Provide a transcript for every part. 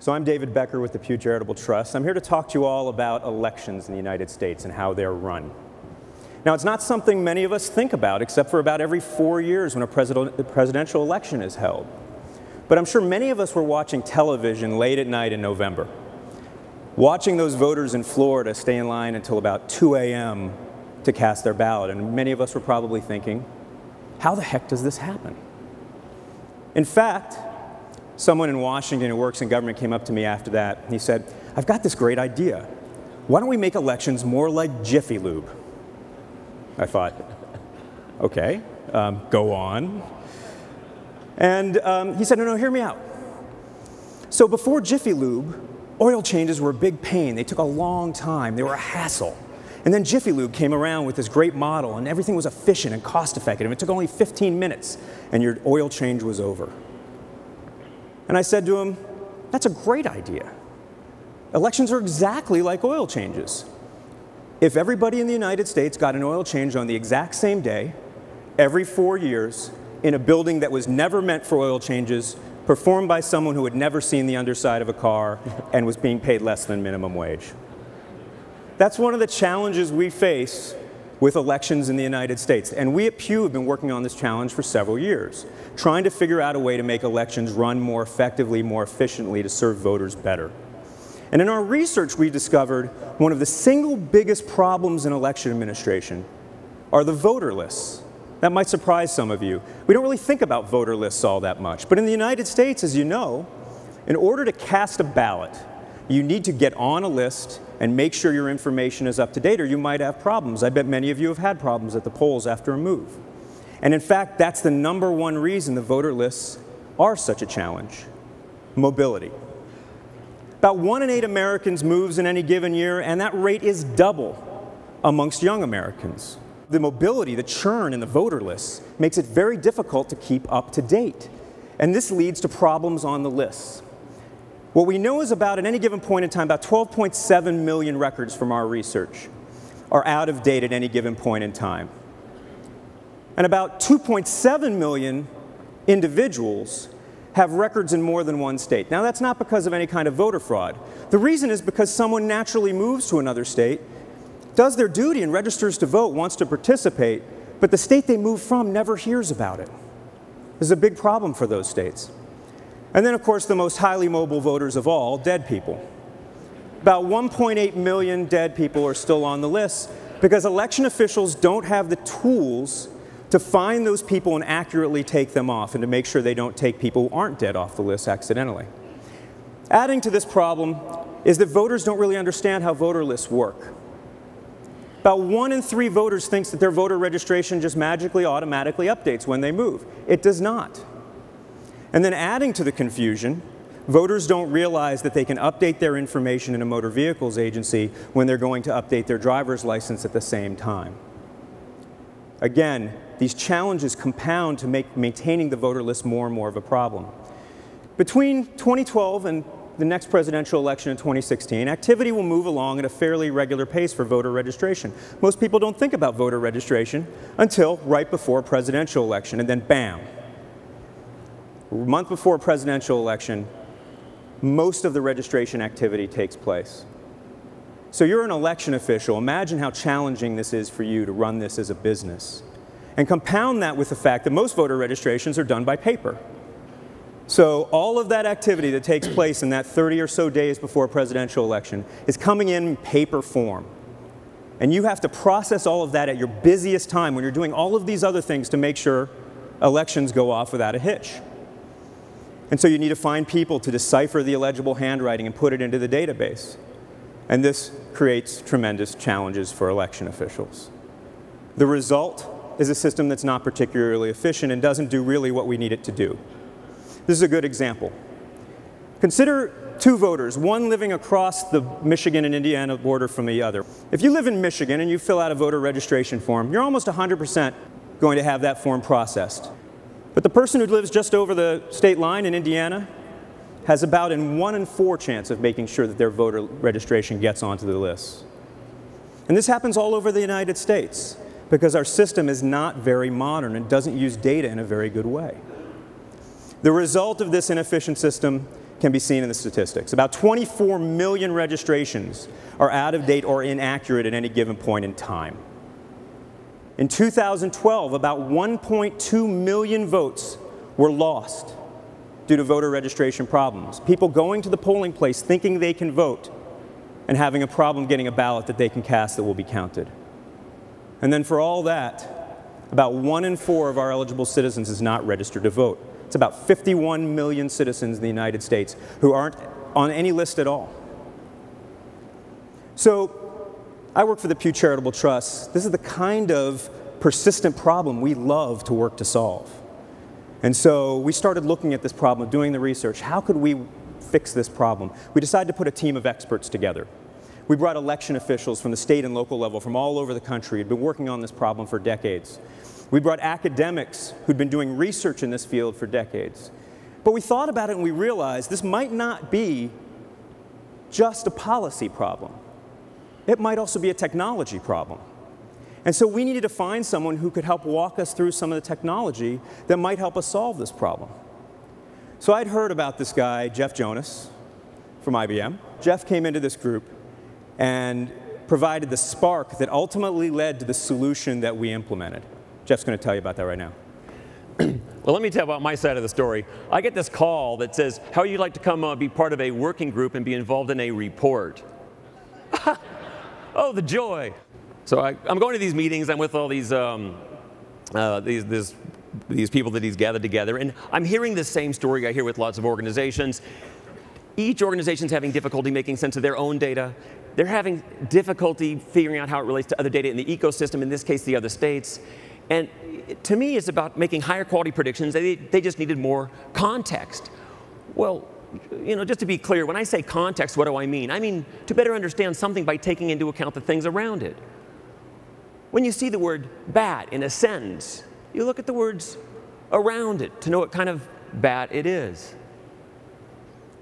So I'm David Becker with the Pew Charitable Trust. I'm here to talk to you all about elections in the United States and how they're run. Now, it's not something many of us think about except for about every four years when a president, presidential election is held. But I'm sure many of us were watching television late at night in November, watching those voters in Florida stay in line until about 2 a.m. to cast their ballot. And many of us were probably thinking, how the heck does this happen? In fact, someone in Washington who works in government came up to me after that. He said, I've got this great idea. Why don't we make elections more like Jiffy Lube? I thought, okay, um, go on. And um, he said, no, no, hear me out. So before Jiffy Lube, oil changes were a big pain. They took a long time. They were a hassle. And then Jiffy Lube came around with this great model, and everything was efficient and cost effective. It took only 15 minutes, and your oil change was over. And I said to him, That's a great idea. Elections are exactly like oil changes. If everybody in the United States got an oil change on the exact same day, every four years, in a building that was never meant for oil changes, performed by someone who had never seen the underside of a car and was being paid less than minimum wage. That's one of the challenges we face with elections in the United States. And we at Pew have been working on this challenge for several years, trying to figure out a way to make elections run more effectively, more efficiently, to serve voters better. And in our research, we discovered one of the single biggest problems in election administration are the voter lists. That might surprise some of you. We don't really think about voter lists all that much. But in the United States, as you know, in order to cast a ballot, you need to get on a list and make sure your information is up to date or you might have problems. I bet many of you have had problems at the polls after a move. And in fact, that's the number one reason the voter lists are such a challenge mobility. About one in eight Americans moves in any given year, and that rate is double amongst young Americans. The mobility, the churn in the voter lists, makes it very difficult to keep up to date. And this leads to problems on the lists. What we know is about, at any given point in time, about 12.7 million records from our research are out of date at any given point in time. And about 2.7 million individuals have records in more than one state. Now, that's not because of any kind of voter fraud. The reason is because someone naturally moves to another state, does their duty and registers to vote, wants to participate, but the state they move from never hears about it. This is a big problem for those states. And then, of course, the most highly mobile voters of all, dead people. About 1.8 million dead people are still on the list because election officials don't have the tools to find those people and accurately take them off and to make sure they don't take people who aren't dead off the list accidentally. Adding to this problem is that voters don't really understand how voter lists work. About one in three voters thinks that their voter registration just magically automatically updates when they move. It does not. And then adding to the confusion, voters don't realize that they can update their information in a motor vehicles agency when they're going to update their driver's license at the same time. Again, these challenges compound to make maintaining the voter list more and more of a problem. Between 2012 and the next presidential election in 2016, activity will move along at a fairly regular pace for voter registration. Most people don't think about voter registration until right before a presidential election, and then bam, month before a presidential election, most of the registration activity takes place. So you're an election official. Imagine how challenging this is for you to run this as a business. And compound that with the fact that most voter registrations are done by paper. So all of that activity that takes place in that 30 or so days before a presidential election is coming in paper form. And you have to process all of that at your busiest time when you're doing all of these other things to make sure elections go off without a hitch. And so you need to find people to decipher the illegible handwriting and put it into the database. And this creates tremendous challenges for election officials. The result is a system that's not particularly efficient and doesn't do really what we need it to do. This is a good example. Consider two voters, one living across the Michigan and Indiana border from the other. If you live in Michigan and you fill out a voter registration form, you're almost 100% going to have that form processed. But the person who lives just over the state line in Indiana has about a one in four chance of making sure that their voter registration gets onto the list. And this happens all over the United States because our system is not very modern and doesn't use data in a very good way. The result of this inefficient system can be seen in the statistics. About 24 million registrations are out of date or inaccurate at any given point in time. In 2012, about 1.2 million votes were lost due to voter registration problems. People going to the polling place thinking they can vote and having a problem getting a ballot that they can cast that will be counted. And then for all that, about one in four of our eligible citizens is not registered to vote. It's about 51 million citizens in the United States who aren't on any list at all. So I work for the Pew Charitable Trust. This is the kind of persistent problem we love to work to solve. And so we started looking at this problem, doing the research. How could we fix this problem? We decided to put a team of experts together. We brought election officials from the state and local level from all over the country, who had been working on this problem for decades. We brought academics who'd been doing research in this field for decades. But we thought about it and we realized this might not be just a policy problem. It might also be a technology problem. And so we needed to find someone who could help walk us through some of the technology that might help us solve this problem. So I'd heard about this guy, Jeff Jonas, from IBM. Jeff came into this group and provided the spark that ultimately led to the solution that we implemented. Jeff's going to tell you about that right now. well, let me tell about my side of the story. I get this call that says, how would you like to come uh, be part of a working group and be involved in a report? Oh, the joy. So I, am going to these meetings. I'm with all these, um, uh, these, this, these people that he's gathered together, and I'm hearing the same story I hear with lots of organizations. Each organization is having difficulty making sense of their own data. They're having difficulty figuring out how it relates to other data in the ecosystem, in this case, the other states. And to me, it's about making higher quality predictions. They, they just needed more context. Well, you know, just to be clear, when I say context, what do I mean? I mean to better understand something by taking into account the things around it. When you see the word bat in a sentence, you look at the words around it to know what kind of bat it is.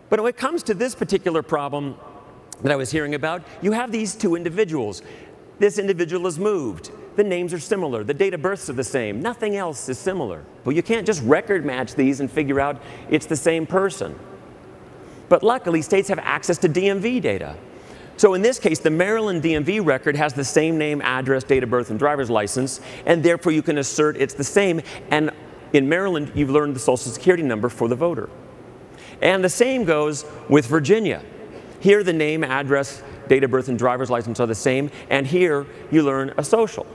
But when it comes to this particular problem that I was hearing about, you have these two individuals. This individual is moved. The names are similar. The date of births are the same. Nothing else is similar. Well, you can't just record match these and figure out it's the same person. But luckily, states have access to DMV data. So in this case, the Maryland DMV record has the same name, address, date of birth, and driver's license, and therefore you can assert it's the same. And in Maryland, you've learned the social security number for the voter. And the same goes with Virginia. Here, the name, address, date of birth, and driver's license are the same, and here you learn a social.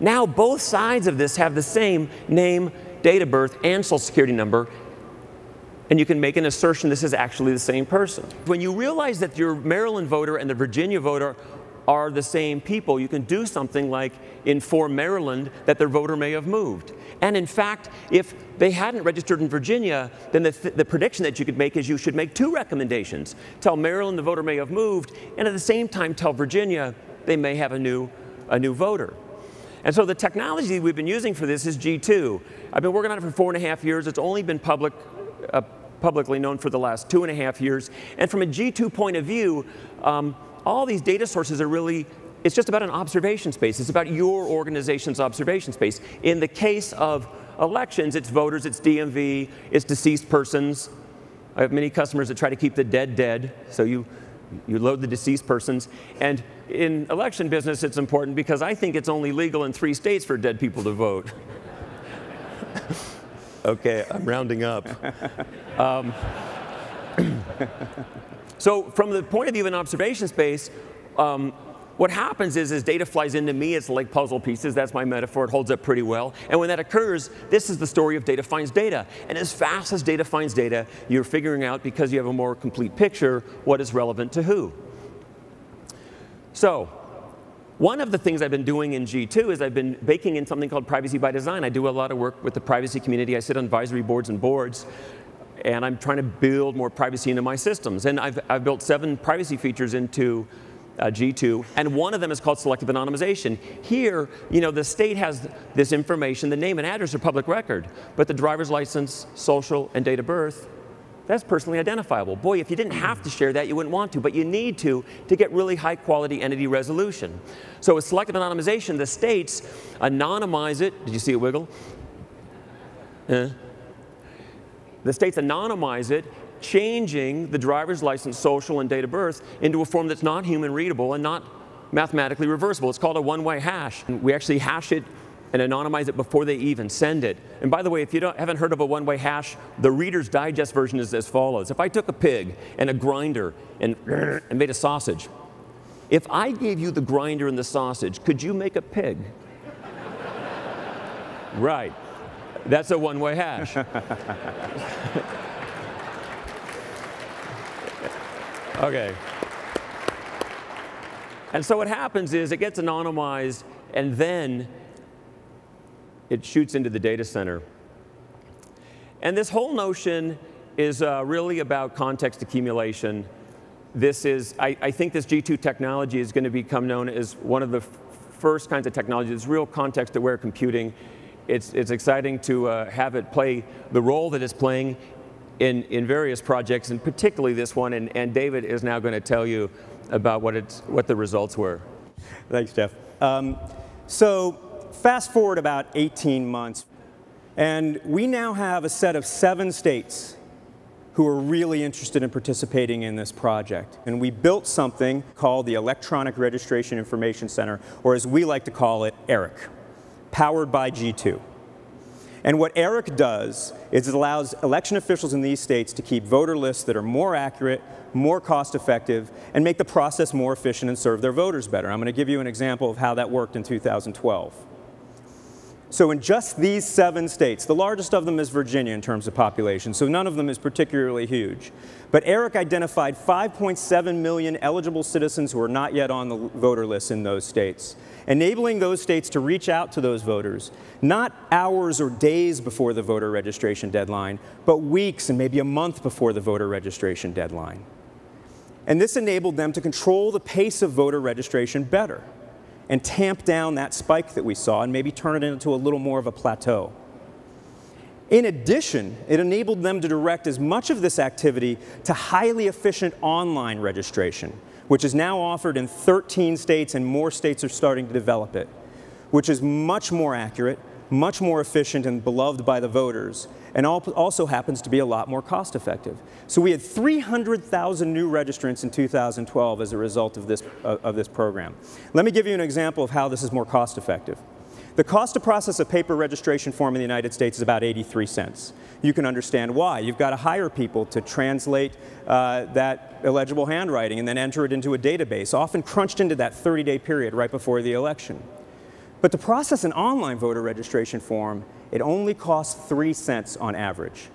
Now, both sides of this have the same name, date of birth, and social security number, and you can make an assertion this is actually the same person. When you realize that your Maryland voter and the Virginia voter are the same people, you can do something like inform Maryland that their voter may have moved. And in fact, if they hadn't registered in Virginia, then the, th the, prediction that you could make is you should make two recommendations. Tell Maryland the voter may have moved, and at the same time tell Virginia they may have a new, a new voter. And so the technology we've been using for this is G2. I've been working on it for four and a half years. It's only been public uh, publicly known for the last two and a half years. And from a G2 point of view, um, all these data sources are really, it's just about an observation space. It's about your organization's observation space. In the case of elections, it's voters, it's DMV, it's deceased persons. I have many customers that try to keep the dead dead, so you, you load the deceased persons. And in election business, it's important because I think it's only legal in three states for dead people to vote. Okay, I'm rounding up. Um, so from the point of view of an observation space, um, what happens is as data flies into me, it's like puzzle pieces. That's my metaphor. It holds up pretty well. And when that occurs, this is the story of data finds data. And as fast as data finds data, you're figuring out, because you have a more complete picture, what is relevant to who. So one of the things I've been doing in G2 is I've been baking in something called privacy by design. I do a lot of work with the privacy community. I sit on advisory boards and boards, and I'm trying to build more privacy into my systems. And I've, I've built seven privacy features into uh, G2, and one of them is called selective anonymization. Here, you know, the state has this information, the name and address are public record, but the driver's license, social, and date of birth that's personally identifiable. Boy, if you didn't have to share that, you wouldn't want to, but you need to to get really high quality entity resolution. So with selective anonymization, the states anonymize it. Did you see it wiggle? Uh, the states anonymize it, changing the driver's license, social, and date of birth into a form that's not human readable and not mathematically reversible. It's called a one-way hash. We actually hash it and anonymize it before they even send it. And by the way, if you haven't heard of a one-way hash, the Reader's Digest version is as follows. If I took a pig and a grinder and, and made a sausage, if I gave you the grinder and the sausage, could you make a pig? right. That's a one-way hash. okay. And so what happens is it gets anonymized and then it shoots into the data center. And this whole notion is uh, really about context accumulation. This is, I, I think this G2 technology is going to become known as one of the first kinds of technologies, real context-aware computing. It's, it's exciting to uh, have it play the role that it's playing in, in various projects, and particularly this one, and, and David is now going to tell you about what, it's, what the results were. Thanks, Jeff. Um, so fast forward about 18 months, and we now have a set of seven states who are really interested in participating in this project. And we built something called the Electronic Registration Information Center, or as we like to call it, ERIC, powered by G2. And what ERIC does is it allows election officials in these states to keep voter lists that are more accurate, more cost effective, and make the process more efficient and serve their voters better. I'm going to give you an example of how that worked in 2012. So in just these seven states, the largest of them is Virginia in terms of population, so none of them is particularly huge. But ERIC identified 5.7 million eligible citizens who are not yet on the voter list in those states, enabling those states to reach out to those voters, not hours or days before the voter registration deadline, but weeks and maybe a month before the voter registration deadline. And this enabled them to control the pace of voter registration better and tamp down that spike that we saw and maybe turn it into a little more of a plateau. In addition, it enabled them to direct as much of this activity to highly efficient online registration, which is now offered in 13 states and more states are starting to develop it, which is much more accurate, much more efficient and beloved by the voters, and also happens to be a lot more cost effective. So we had 300,000 new registrants in 2012 as a result of this, uh, of this program. Let me give you an example of how this is more cost effective. The cost to process a paper registration form in the United States is about 83 cents. You can understand why. You've got to hire people to translate uh, that illegible handwriting and then enter it into a database, often crunched into that 30-day period right before the election. But to process an online voter registration form it only costs three cents on average.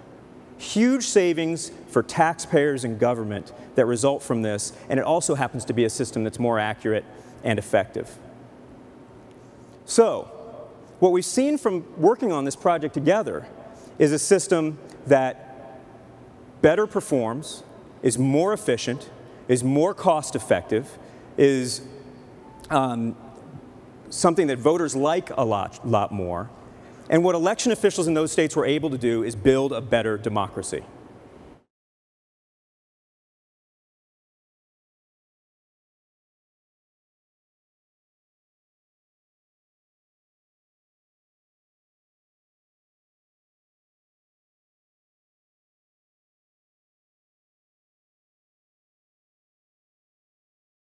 Huge savings for taxpayers and government that result from this, and it also happens to be a system that's more accurate and effective. So, what we've seen from working on this project together is a system that better performs, is more efficient, is more cost effective, is um, something that voters like a lot, lot more, and what election officials in those states were able to do is build a better democracy.